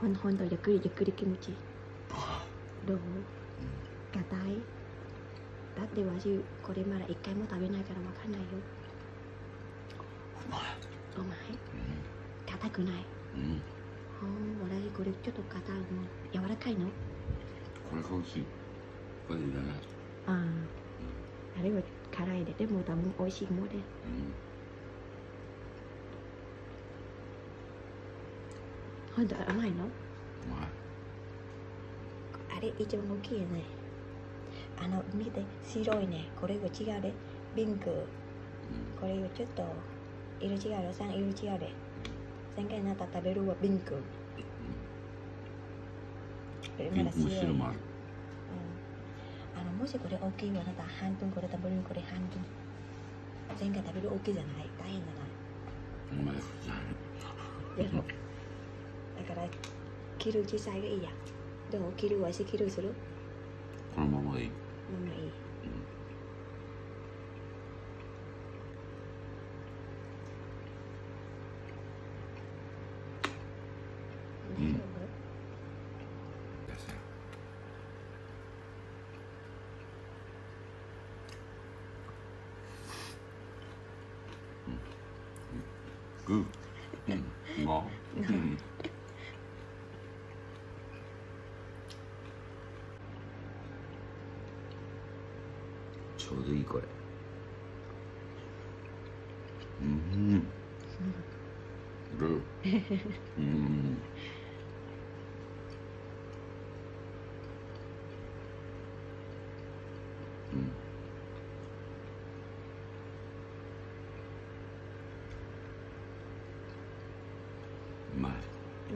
ほんほんとゆっくりゆっくりキムチどう？硬い？だってわしこれまだ一回も食べないからわかんないよ。うまい。お前？うん。硬くない？うん。私これちょっと硬いの？柔らかいの？これが美味しい。これいらない。あああれは辛いで。でも多分美味しいもんで。うん。ほんと甘いの？あれ一番大きいよね。あの見て白いね。これが違うで。ピンク。うん。これがちょっと色違うで。さん色違うで。前回なった食べるはピンク。これピンクもまだ白い白もある。うん。あのもしこれ大きいわあなた半分これ食べるこれ半分。前回食べる大きいじゃない？大変じゃな。お前、じゃいやろだから切る小さいがいいや。どう切るわし切るする？このままがいい。ままいいうん大丈夫ですよ。うん。グー。うん。うま。うん。ちょうどいいこれ。うん。うん。うん。うまい。う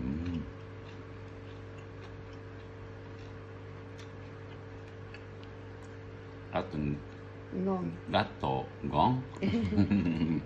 んうん。あと、ゴンラット、ゴン。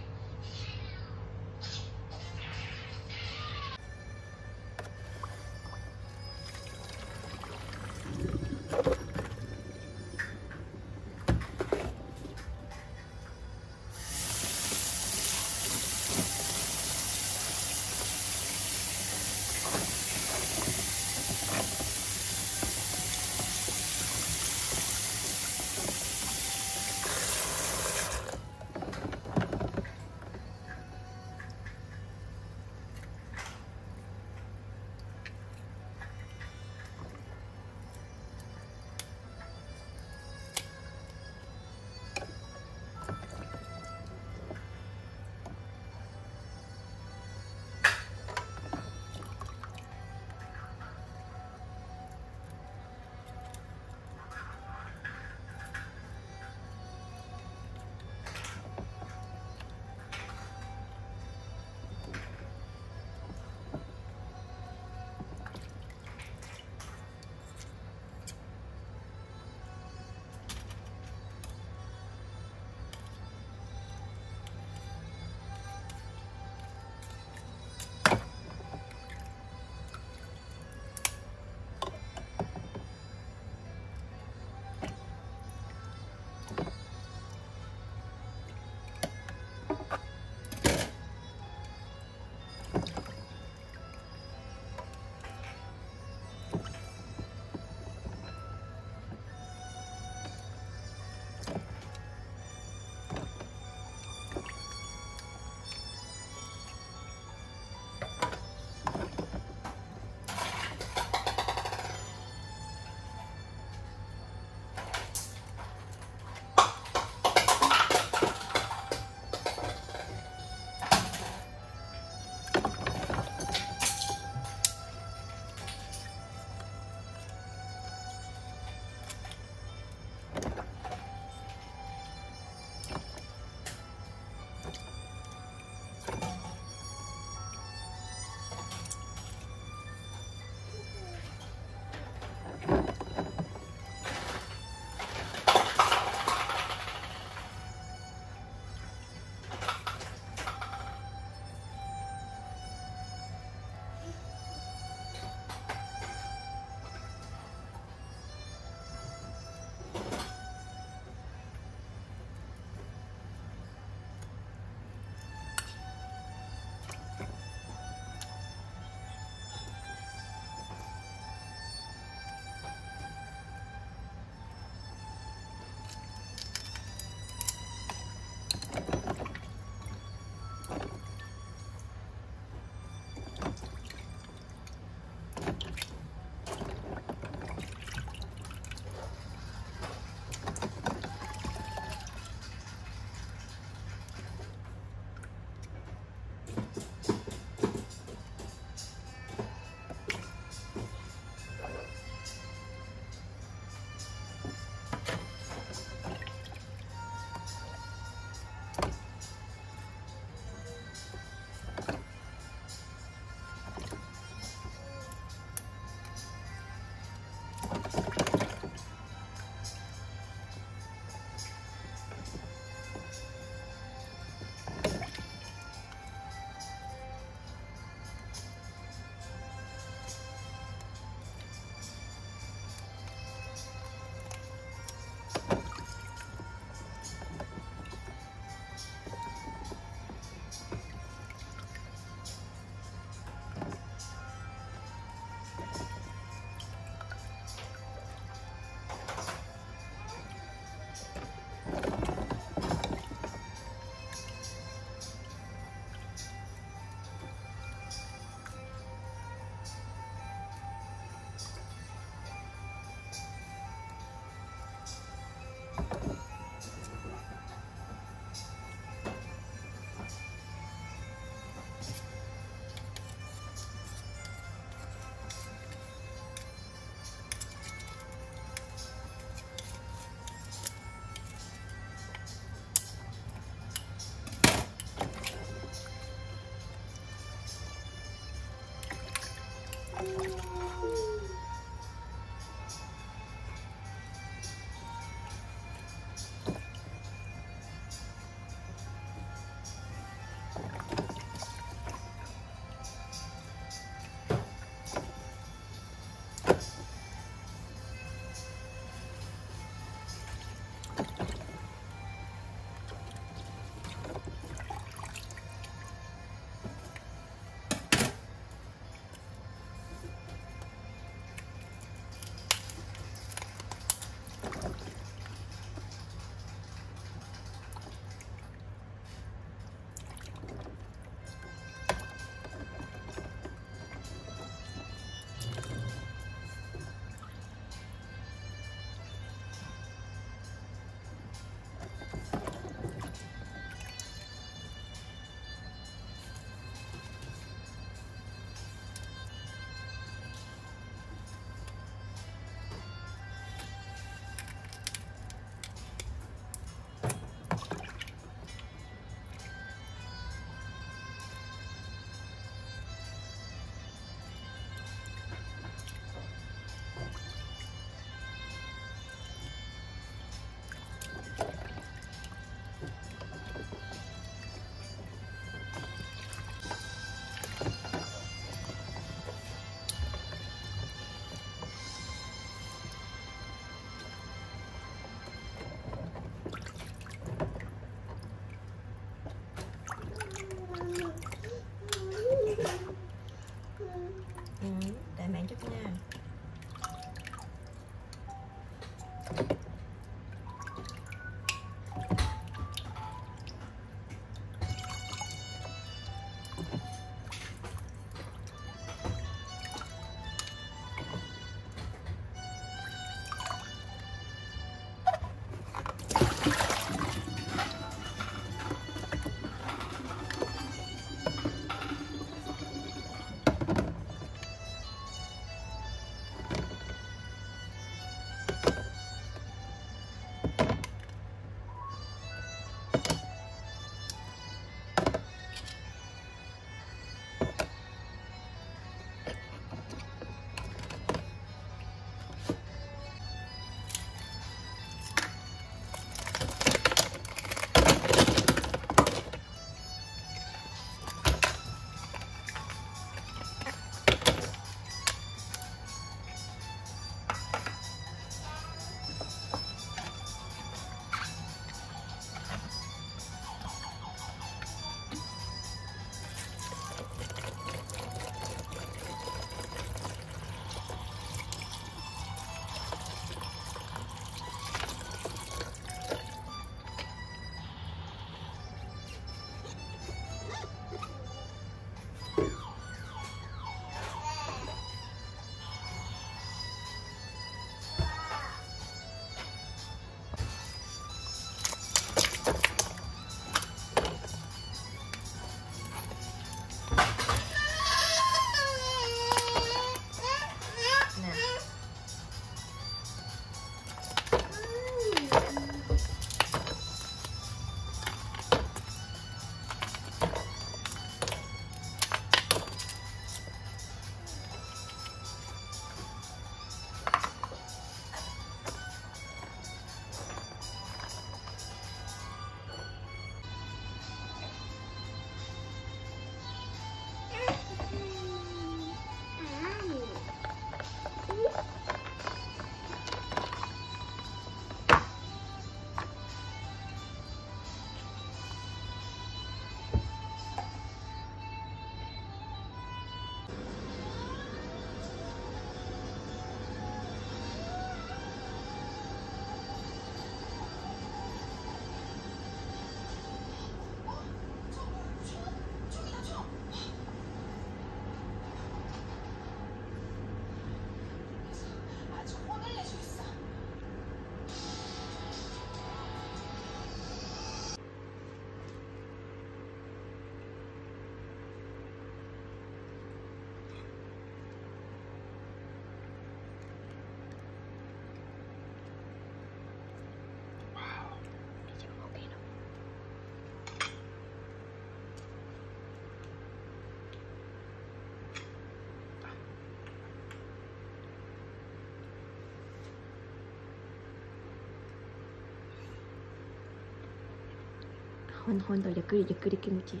ほんほんとゆっくりゆっくり気持ちいい。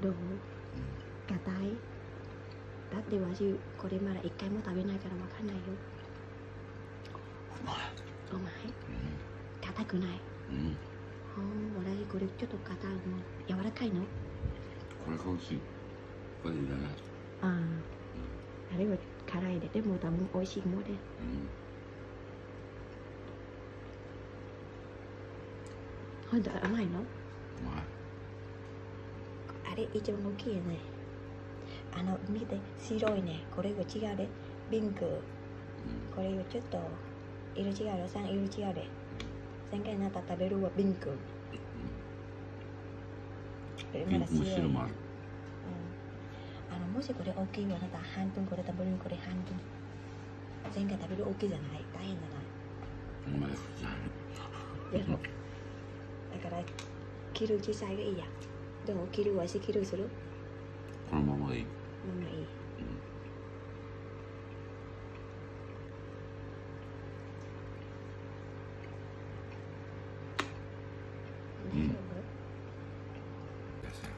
どう？硬い？だってわしこれまだ一回も食べないからわかんないよ。うまいう硬くない？うん。あ私これちょっと硬いの。柔らかいのこれが美しいこれいらないああ、うん、あれは辛いで。でも多分美味しいもんで、うん。本当甘いの？うまい。あれ一番大きいよね。あの見て白いね。これが違うで。ピンク、うん、これはちょっと色違うで。3色違うで。先回あなた食べるはピンク。ピンクも白もある、うん、あのもしこれ大きいはあなた半分これ食べるこれ半分。前回食べる大きいじゃない。大変じゃな。いお前じゃない。から切る自体がいいや。どう？切るはし切るする？このままいい。ままいい、うん、大丈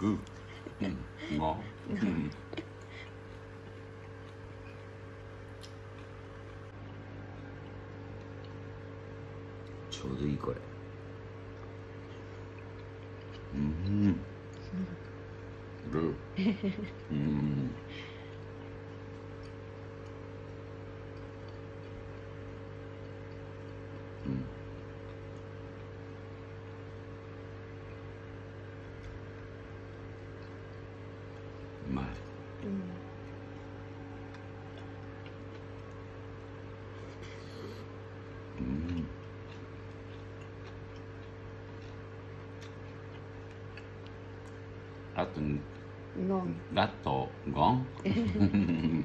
夫、Good. Mm. 嗯 mm. これ。うん。うん。Garten. Gone. Gato. Gone.